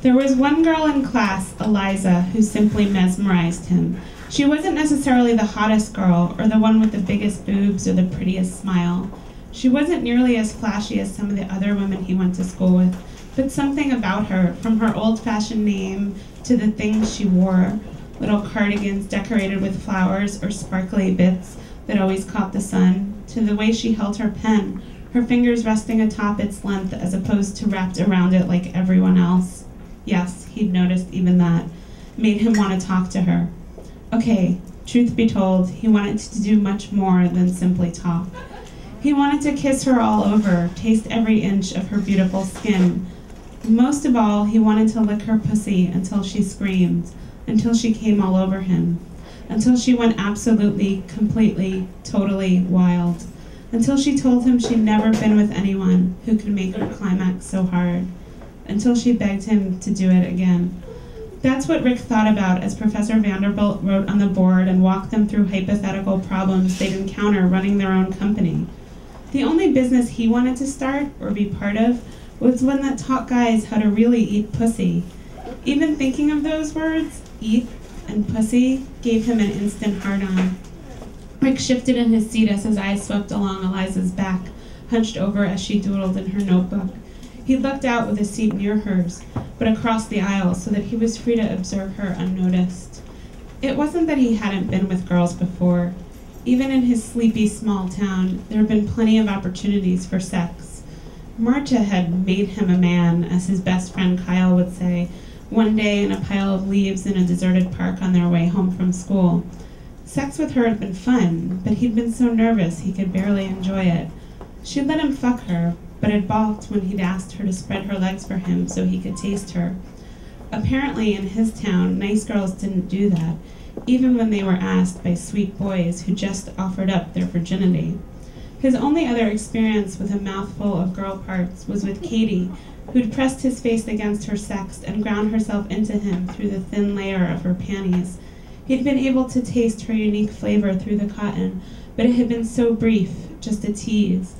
There was one girl in class, Eliza, who simply mesmerized him. She wasn't necessarily the hottest girl, or the one with the biggest boobs or the prettiest smile. She wasn't nearly as flashy as some of the other women he went to school with, but something about her, from her old fashioned name to the things she wore little cardigans decorated with flowers or sparkly bits that always caught the sun, to the way she held her pen, her fingers resting atop its length as opposed to wrapped around it like everyone else. Yes, he'd noticed even that. Made him want to talk to her. Okay, truth be told, he wanted to do much more than simply talk. He wanted to kiss her all over, taste every inch of her beautiful skin. Most of all, he wanted to lick her pussy until she screamed, until she came all over him, until she went absolutely, completely, totally wild, until she told him she'd never been with anyone who could make her climax so hard, until she begged him to do it again. That's what Rick thought about as Professor Vanderbilt wrote on the board and walked them through hypothetical problems they'd encounter running their own company. The only business he wanted to start or be part of was one that taught guys how to really eat pussy. Even thinking of those words, eat and pussy, gave him an instant hard on. Rick shifted in his seat as his eyes swept along Eliza's back, hunched over as she doodled in her notebook. He looked out with a seat near hers, but across the aisle so that he was free to observe her unnoticed. It wasn't that he hadn't been with girls before. Even in his sleepy small town, there had been plenty of opportunities for sex. Marcia had made him a man, as his best friend Kyle would say, one day in a pile of leaves in a deserted park on their way home from school. Sex with her had been fun, but he'd been so nervous he could barely enjoy it. She'd let him fuck her, but had balked when he'd asked her to spread her legs for him so he could taste her. Apparently, in his town, nice girls didn't do that, even when they were asked by sweet boys who just offered up their virginity. His only other experience with a mouthful of girl parts was with Katie, who'd pressed his face against her sex and ground herself into him through the thin layer of her panties. He'd been able to taste her unique flavor through the cotton, but it had been so brief, just a tease.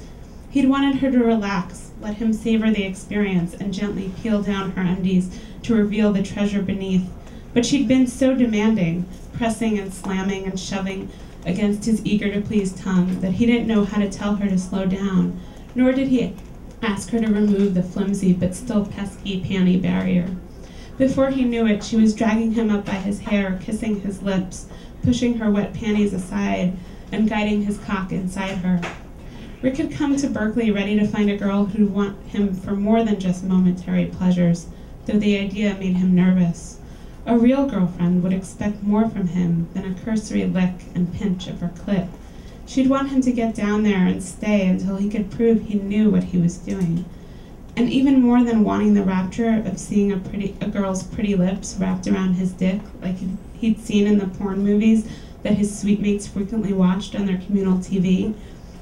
He'd wanted her to relax, let him savor the experience, and gently peel down her undies to reveal the treasure beneath. But she'd been so demanding, pressing and slamming and shoving against his eager to please tongue, that he didn't know how to tell her to slow down, nor did he ask her to remove the flimsy but still pesky panty barrier. Before he knew it, she was dragging him up by his hair, kissing his lips, pushing her wet panties aside, and guiding his cock inside her. Rick had come to Berkeley ready to find a girl who'd want him for more than just momentary pleasures, though the idea made him nervous. A real girlfriend would expect more from him than a cursory lick and pinch of her clit. She'd want him to get down there and stay until he could prove he knew what he was doing. And even more than wanting the rapture of seeing a pretty a girl's pretty lips wrapped around his dick, like he'd seen in the porn movies that his suitemates frequently watched on their communal TV,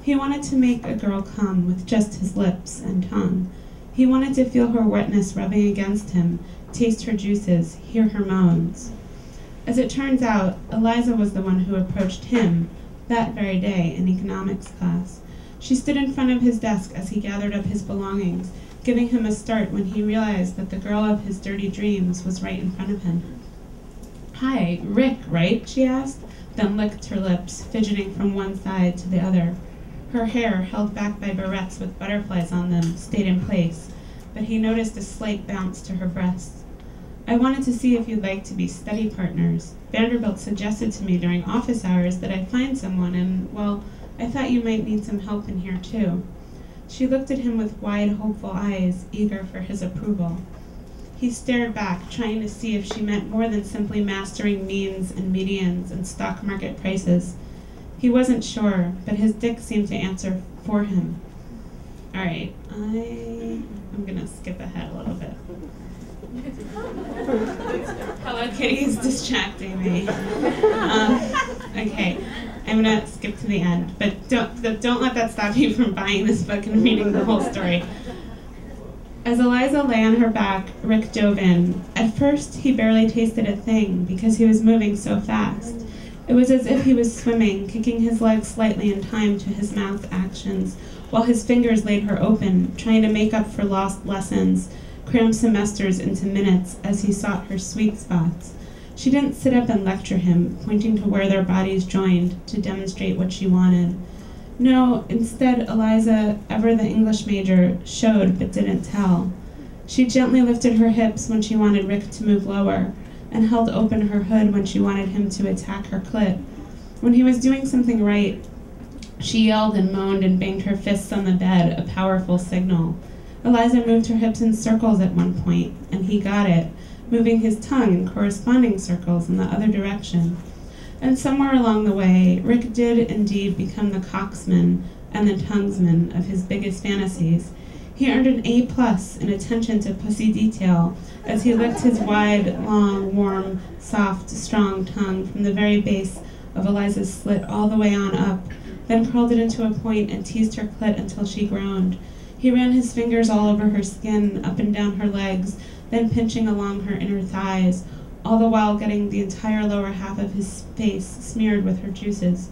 he wanted to make a girl come with just his lips and tongue. He wanted to feel her wetness rubbing against him, taste her juices, hear her moans. As it turns out, Eliza was the one who approached him that very day in economics class. She stood in front of his desk as he gathered up his belongings, giving him a start when he realized that the girl of his dirty dreams was right in front of him. Hi, Rick, right? she asked, then licked her lips, fidgeting from one side to the other. Her hair, held back by barrettes with butterflies on them, stayed in place, but he noticed a slight bounce to her breasts. I wanted to see if you'd like to be study partners. Vanderbilt suggested to me during office hours that I find someone, and, well, I thought you might need some help in here, too. She looked at him with wide, hopeful eyes, eager for his approval. He stared back, trying to see if she meant more than simply mastering means and medians and stock market prices. He wasn't sure, but his dick seemed to answer for him. All right, I I'm gonna skip ahead a little bit. Hello Kitty is distracting me. Um, okay, I'm gonna skip to the end, but don't don't let that stop you from buying this book and reading the whole story. As Eliza lay on her back, Rick dove in. At first, he barely tasted a thing because he was moving so fast. It was as if he was swimming, kicking his legs slightly in time to his mouth actions, while his fingers laid her open, trying to make up for lost lessons, cram semesters into minutes as he sought her sweet spots. She didn't sit up and lecture him, pointing to where their bodies joined to demonstrate what she wanted. No, instead, Eliza, ever the English major, showed but didn't tell. She gently lifted her hips when she wanted Rick to move lower, and held open her hood when she wanted him to attack her clit. When he was doing something right, she yelled and moaned and banged her fists on the bed, a powerful signal. Eliza moved her hips in circles at one point, and he got it, moving his tongue in corresponding circles in the other direction. And somewhere along the way, Rick did indeed become the coxman and the tonguesman of his biggest fantasies. He earned an A plus in attention to pussy detail as he licked his wide, long, warm, soft, strong tongue from the very base of Eliza's slit all the way on up, then curled it into a point and teased her clit until she groaned. He ran his fingers all over her skin, up and down her legs, then pinching along her inner thighs, all the while getting the entire lower half of his face smeared with her juices.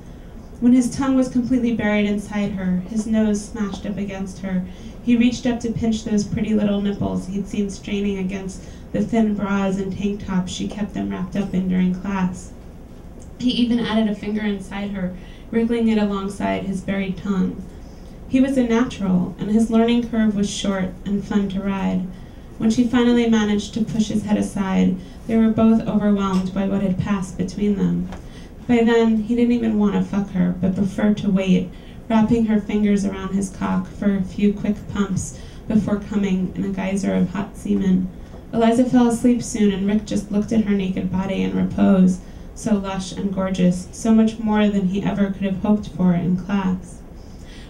When his tongue was completely buried inside her, his nose smashed up against her, he reached up to pinch those pretty little nipples he'd seen straining against the thin bras and tank tops she kept them wrapped up in during class. He even added a finger inside her, wriggling it alongside his buried tongue. He was a natural, and his learning curve was short and fun to ride. When she finally managed to push his head aside, they were both overwhelmed by what had passed between them. By then, he didn't even want to fuck her, but preferred to wait, wrapping her fingers around his cock for a few quick pumps before coming in a geyser of hot semen. Eliza fell asleep soon, and Rick just looked at her naked body in repose, so lush and gorgeous, so much more than he ever could have hoped for in class.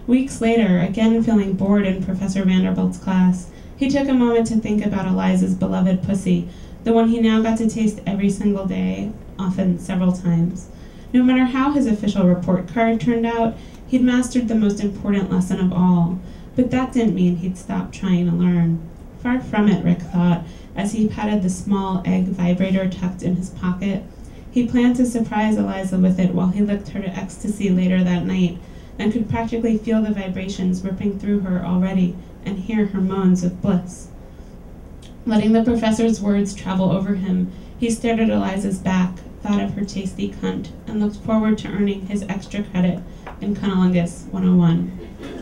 Weeks later, again feeling bored in Professor Vanderbilt's class, he took a moment to think about Eliza's beloved pussy, the one he now got to taste every single day, often several times. No matter how his official report card turned out, he'd mastered the most important lesson of all. But that didn't mean he'd stop trying to learn. Far from it, Rick thought, as he patted the small egg vibrator tucked in his pocket. He planned to surprise Eliza with it while he licked her to ecstasy later that night, and could practically feel the vibrations ripping through her already and hear her moans of bliss. Letting the professor's words travel over him, he stared at Eliza's back, thought of her tasty cunt, and looked forward to earning his extra credit in Cunnilingus 101.